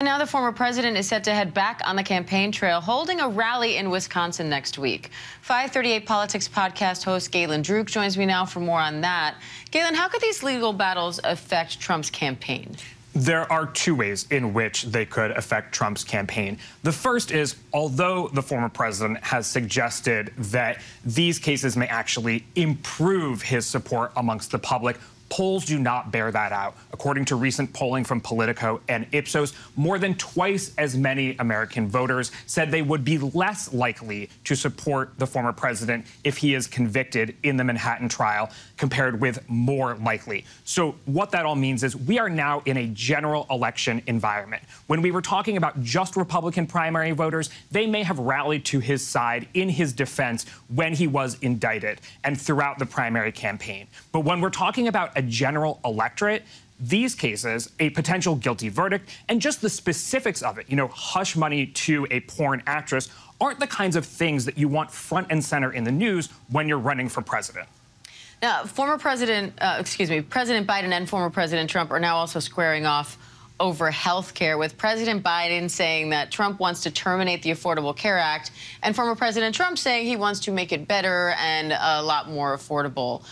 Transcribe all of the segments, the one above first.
Now the former president is set to head back on the campaign trail, holding a rally in Wisconsin next week. 538 Politics podcast host Galen Druke joins me now for more on that. Galen, how could these legal battles affect Trump's campaign? There are two ways in which they could affect Trump's campaign. The first is, although the former president has suggested that these cases may actually improve his support amongst the public, Polls do not bear that out. According to recent polling from Politico and Ipsos, more than twice as many American voters said they would be less likely to support the former president if he is convicted in the Manhattan trial compared with more likely. So what that all means is we are now in a general election environment. When we were talking about just Republican primary voters, they may have rallied to his side in his defense when he was indicted and throughout the primary campaign. But when we're talking about a general electorate, these cases, a potential guilty verdict, and just the specifics of it, you know, hush money to a porn actress, aren't the kinds of things that you want front and center in the news when you're running for president. Now, former President, uh, excuse me, President Biden and former President Trump are now also squaring off over health care, with President Biden saying that Trump wants to terminate the Affordable Care Act, and former President Trump saying he wants to make it better and a lot more affordable.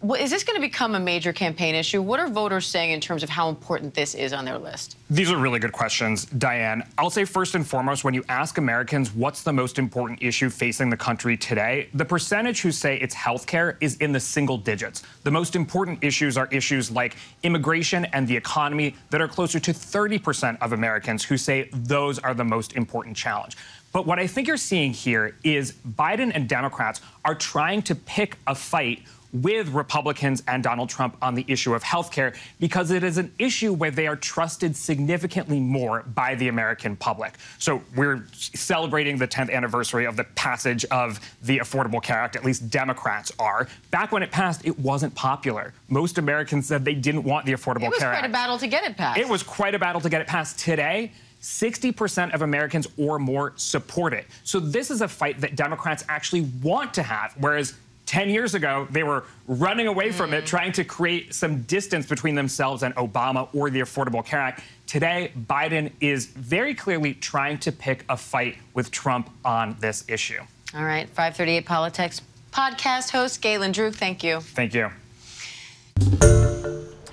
Is this going to become a major campaign issue? What are voters saying in terms of how important this is on their list? These are really good questions, Diane. I'll say first and foremost, when you ask Americans what's the most important issue facing the country today, the percentage who say it's health care is in the single digits. The most important issues are issues like immigration and the economy that are closer to 30% of Americans who say those are the most important challenge. But what I think you're seeing here is Biden and Democrats are trying to pick a fight with Republicans and Donald Trump on the issue of health care because it is an issue where they are trusted significantly more by the American public. So we're celebrating the 10th anniversary of the passage of the Affordable Care Act, at least Democrats are. Back when it passed, it wasn't popular. Most Americans said they didn't want the Affordable Care Act. It was quite a battle to get it passed. It was quite a battle to get it passed. Today, 60% of Americans or more support it. So this is a fight that Democrats actually want to have, whereas 10 years ago, they were running away from it, mm. trying to create some distance between themselves and Obama or the Affordable Care Act. Today, Biden is very clearly trying to pick a fight with Trump on this issue. All right, 538 Politics podcast host Galen Druke, thank you. Thank you.